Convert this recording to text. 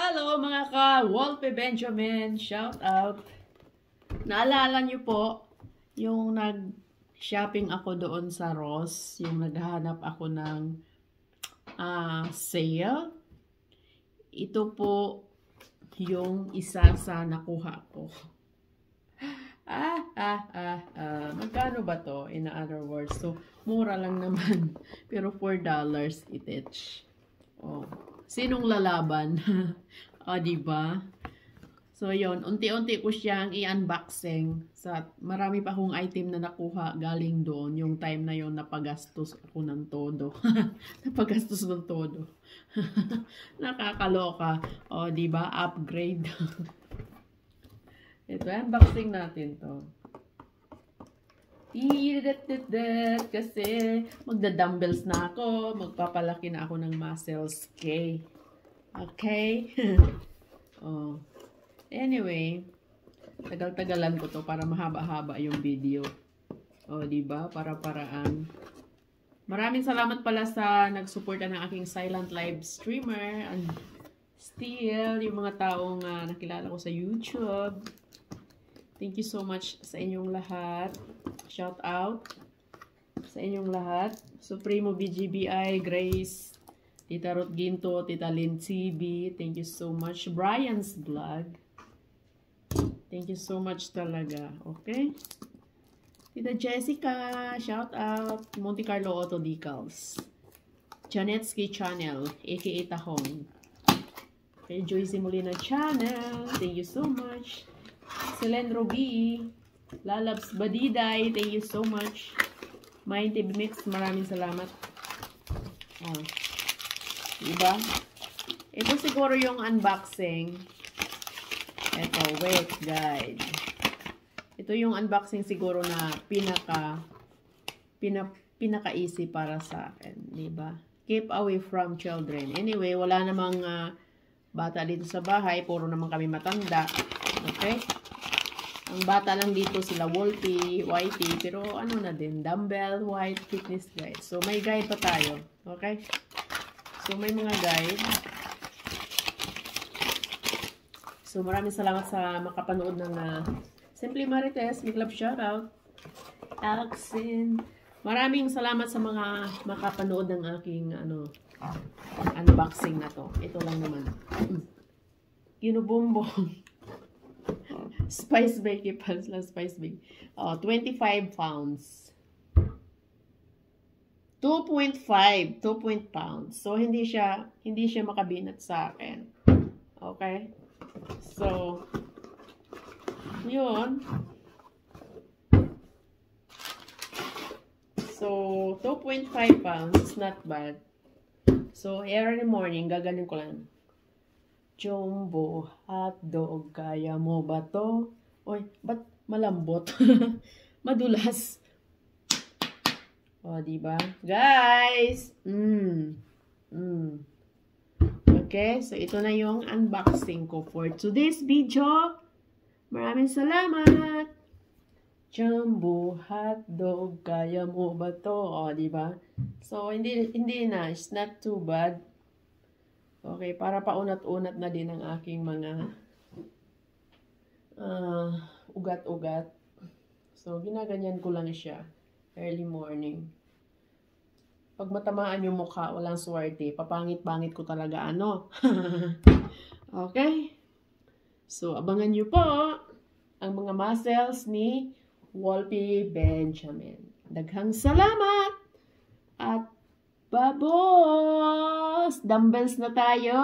Hello mga ka, Wolpe Benjamin, shout out. Naalala niyo po, yung nag-shopping ako doon sa Ross, yung naghahanap ako ng uh, sale. Ito po yung isa sa nakuha ko. Ah, ah, ah, ah. Magkano ba to? In other words, so, mura lang naman. Pero $4 it each. Oh. Sinong lalaban? o, oh, diba? So, yon Unti-unti ko siyang i-unboxing. Sa, marami pa akong item na nakuha galing doon. Yung time na yon napagastos ako ng todo. napagastos ng todo. Nakakaloka. O, oh, diba? Upgrade. Ito, unboxing natin to. Kasi magda-dumbbells na ako. Magpapalaki na ako ng muscles. Okay? Okay? oh. Anyway, tagal-tagalan ko to para mahaba-haba yung video. Oh, di ba? Para-paraan. Maraming salamat pala sa nagsuporta ng aking silent live streamer and still yung mga taong uh, nakilala ko sa YouTube. Thank you so much sa inyong lahat. Shout out sa inyong lahat. Supremo BGBI, Grace, Tita Ruth Ginto, Tita Lynn CB. Thank you so much. Brian's Vlog. Thank you so much talaga. Okay? Tita Jessica, shout out. Monte Carlo Auto Decals. Janetsky Channel, aka Tahong. Okay, Joyce Molina Channel. Thank you so much. Selen Rogi, Lalabs Badiday, thank you so much. Mighty Mix, maraming salamat. Oh. Diba? Ito siguro yung unboxing. Ito, wait, guide. Ito yung unboxing siguro na pinaka pina, pinaka-easy para sa akin, 'di ba? Keep away from children. Anyway, wala namang uh, bata dito sa bahay, puro naman kami matanda. Okay? Ang bata lang dito sila Wolfie, Whitey, pero ano na din, dumbbell, white, fitness guide. So, may guide pa tayo. Okay? So, may mga guide. So, maraming salamat sa makapanood ng uh, Simply Marites. Big love shoutout. Alexin. Maraming salamat sa mga makapanood ng aking ano unboxing na to. Ito lang naman. Ginubumbong. Spice Bake Pals lang Spice Bake. Oh, 25 pounds. 2.5, 2 pounds. So hindi siya hindi siya makabinat sa akin. Okay? So 'yun. So 2.5 pounds, not bad. So every morning gagaling ko lang Jumbo hotdog, kaya mo ba to? Oy, ba't malambot? Madulas. O, diba? Guys! Mmm. Mmm. Okay, so ito na yung unboxing ko for today's video. Maraming salamat! Jumbo hotdog, kaya mo ba to? O, diba? So, hindi, hindi na. It's not too bad. Okay, para paunat-unat na din ang aking mga uh, ugat-ugat. So, ginaganyan ko lang siya early morning. Pag matamaan yung mukha, walang swerte. Papangit-pangit ko talaga ano. okay? So, abangan nyo po ang mga muscles ni Wolpe Benjamin. Daghang salamat! Babos! Dumbbells na tayo!